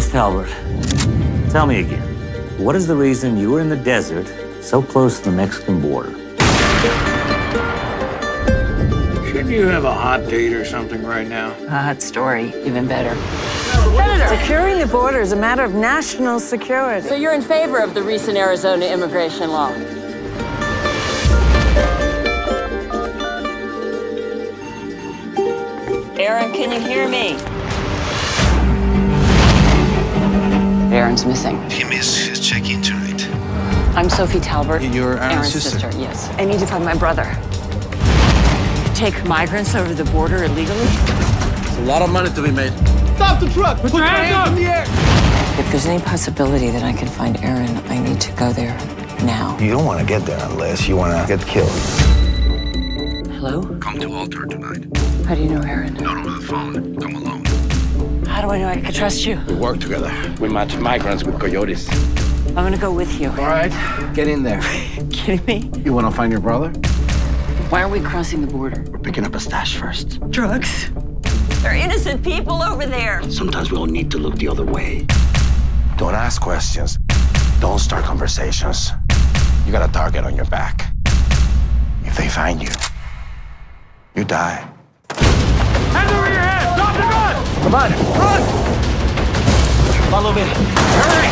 Miss Talbert, tell me again. What is the reason you were in the desert so close to the Mexican border? Shouldn't you have a hot date or something right now? A hot story, even better. Securing the border is a matter of national security. So you're in favor of the recent Arizona immigration law? Aaron, can you hear me? Aaron's missing. He missed his check-in tonight. I'm Sophie Talbert. You're Aaron's Aaron's sister. sister. Yes. I need to find my brother. Take migrants over the border illegally? It's a lot of money to be made. Stop the truck. Put your hands up in the air! If there's any possibility that I can find Aaron, I need to go there now. You don't want to get there unless you want to get killed. Hello? Come to altar tonight. How do you know Aaron? Not over the phone. Come alone. How do I know I can trust you? We work together. We match migrants with coyotes. I'm gonna go with you. All right, get in there. Kidding me? You want to find your brother? Why are we crossing the border? We're picking up a stash first. Drugs. There are innocent people over there. Sometimes we all need to look the other way. Don't ask questions. Don't start conversations. You got a target on your back. If they find you, you die. Come on, run! Follow me. Have